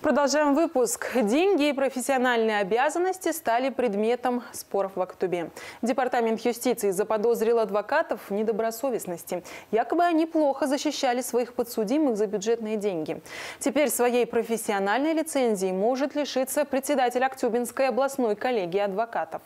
Продолжаем выпуск. Деньги и профессиональные обязанности стали предметом споров в Актубе. Департамент юстиции заподозрил адвокатов в недобросовестности. Якобы они плохо защищали своих подсудимых за бюджетные деньги. Теперь своей профессиональной лицензии может лишиться председатель Актюбинской областной коллегии адвокатов.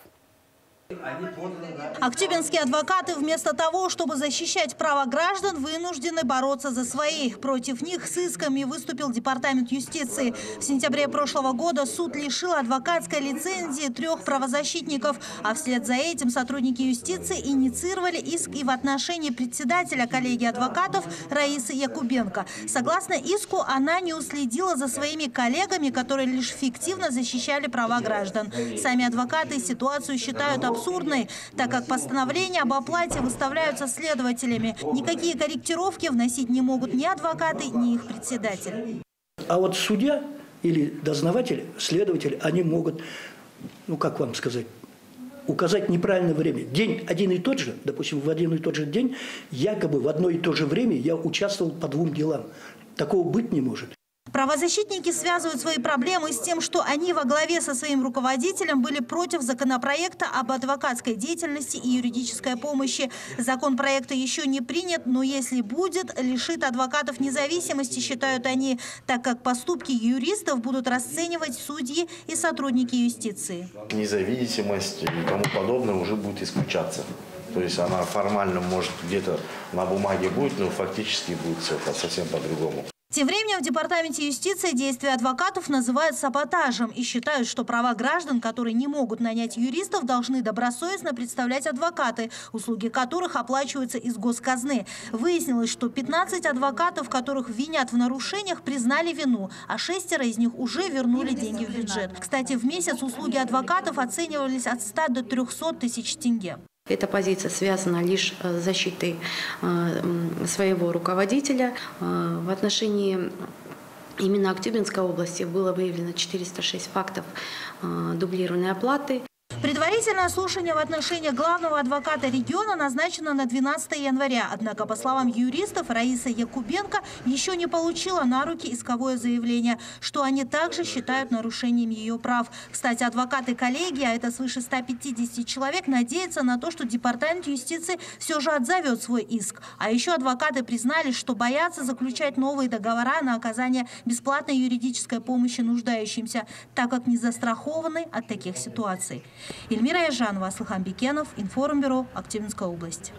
Актюбинские адвокаты вместо того, чтобы защищать права граждан, вынуждены бороться за свои. Против них с исками выступил Департамент юстиции. В сентябре прошлого года суд лишил адвокатской лицензии трех правозащитников, а вслед за этим сотрудники юстиции инициировали иск и в отношении председателя коллегии адвокатов Раисы Якубенко. Согласно иску, она не уследила за своими коллегами, которые лишь фиктивно защищали права граждан. Сами адвокаты ситуацию считают абсурдной абсурдной, так как постановления об оплате выставляются следователями. Никакие корректировки вносить не могут ни адвокаты, ни их председатель. А вот судья или дознаватель, следователь, они могут, ну как вам сказать, указать неправильное время. День один и тот же, допустим, в один и тот же день, якобы в одно и то же время я участвовал по двум делам. Такого быть не может. Правозащитники связывают свои проблемы с тем, что они во главе со своим руководителем были против законопроекта об адвокатской деятельности и юридической помощи. Закон проекта еще не принят, но если будет, лишит адвокатов независимости, считают они, так как поступки юристов будут расценивать судьи и сотрудники юстиции. Независимость и тому подобное уже будет исключаться. То есть она формально может где-то на бумаге будет, но фактически будет все совсем по-другому. Тем временем в Департаменте юстиции действия адвокатов называют саботажем и считают, что права граждан, которые не могут нанять юристов, должны добросовестно представлять адвокаты, услуги которых оплачиваются из госказны. Выяснилось, что 15 адвокатов, которых винят в нарушениях, признали вину, а шестеро из них уже вернули деньги в бюджет. Кстати, в месяц услуги адвокатов оценивались от 100 до 300 тысяч тенге. Эта позиция связана лишь э, с защитой э, своего руководителя. Э, в отношении именно Актюбинской области было выявлено 406 фактов дублированной оплаты. Предварительное слушание в отношении главного адвоката региона назначено на 12 января. Однако, по словам юристов, Раиса Якубенко еще не получила на руки исковое заявление, что они также считают нарушением ее прав. Кстати, адвокаты коллегии, а это свыше 150 человек, надеются на то, что Департамент юстиции все же отзовет свой иск. А еще адвокаты признали, что боятся заключать новые договора на оказание бесплатной юридической помощи нуждающимся, так как не застрахованы от таких ситуаций. Эльмира Ежанова, Аслыхан Бекенов, Информбюро, Активинская область.